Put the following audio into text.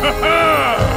Ha ha!